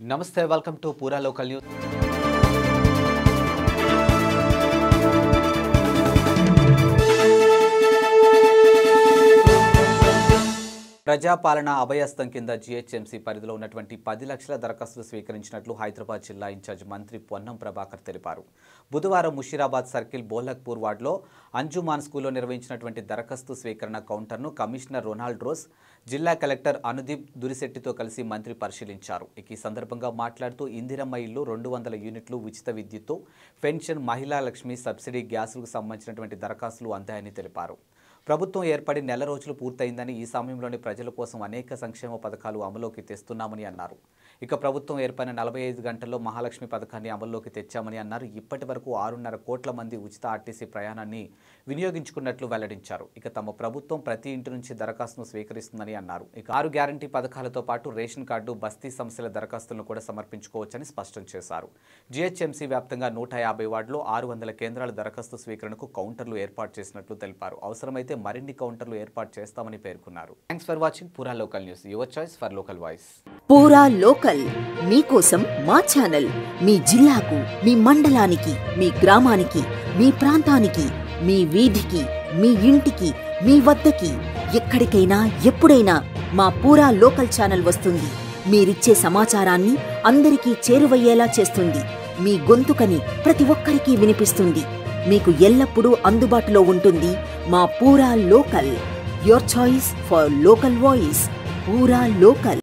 నమస్తే welcome to Pura local news ప్రజాపాలన అభయస్థం కింద జీహెచ్ఎంసీ పరిధిలో ఉన్నటువంటి పది లక్షల దరఖాస్తులు స్వీకరించినట్లు హైదరాబాద్ జిల్లా ఇన్ఛార్జ్ మంత్రి పొన్నం ప్రభాకర్ తెలిపారు. బుధవారం ముషీరాబాద్ సర్కిల్ బోలక్పూర్ వార్డులో అంజుమాన్ స్కూల్లో నిర్వహించినటువంటి దరఖాస్తు స్వీకరణ కౌంటర్ను కమిషనర్ రొనాల్డ్ రోస్ జిల్లా కలెక్టర్ అనుదీప్ దురిశెట్టితో కలిసి మంత్రి పరిశీలించారు. ఇక ఈ సందర్భంగా మాట్లాడుతూ ఇందిరమ్మ ఇల్లు రెండు వందల యూనిట్లు ఉచిత విద్యుత్తు పెన్షన్ మహిళా లక్ష్మి సబ్సిడీ గ్యాసులకు సంబంధించినటువంటి దరఖాస్తులు అందాయని తెలిపారు. ప్రభుత్వం ఏర్పడి నెల రోజులు పూర్తయిందని ఈ సమయంలోనే ప్రజల కోసం అనేక సంక్షేమ పథకాలు అమలులోకి తెస్తున్నామని అన్నారు. ఇక ప్రభుత్వం ఏర్పడిన నలభై ఐదు గంటల్లో మహాలక్ష్మి పథకాన్ని అమల్లోకి తెచ్చామని అన్నారు. ఇప్పటి వరకు ఆరున్నర కోట్ల మంది ఉచిత ఆర్టీసీ ప్రయాణాన్ని వినియోగించుకున్నట్లు వెల్లడించారు. ఇక తమ ప్రభుత్వం ప్రతి ఇంటి నుంచి దరఖాస్తును స్వీకరిస్తుందని అన్నారు. ఇక ఆరు గ్యారంటీ పథకాలతో పాటు రేషన్ కార్డు బస్తీ సమస్యల దరఖాస్తులను కూడా సమర్పించుకోవచ్చని స్పష్టం చేశారు. జీహెచ్ఎంసీ వ్యాప్తంగా నూట యాభై వార్డులో ఆరు వందల కేంద్రాల దరఖాస్తు స్వీకరణకు కౌంటర్లు ఏర్పాటు చేసినట్లు తెలిపారు. అవసరమైతే మరిన్ని కౌంటర్లు ఏర్పాటు చేస్తామని పేర్కొన్నారు. Thanks for watching Pura local news your choice for local voice Pura local మీకోసం మా ఛానల్ మీ జిల్లాకు మీ మండలానికి మీ గ్రామానికి మీ ప్రాంతానికి మీ వీధికి మీ ఇంటికి మీ వద్దకి ఎక్కడికైనా ఎప్పుడైనా మా పూరా లోకల్ ఛానల్ వస్తుంది. మీరిచ్చే సమాచారాన్ని అందరికీ చేరువయ్యేలా చేస్తుంది. మీ గొంతుకని ప్రతి ఒక్కరికీ వినిపిస్తుంది. మీకు ఎల్లప్పుడూ అందుబాటులో ఉంటుంది మా Pura local. Your choice for local voice Pura local.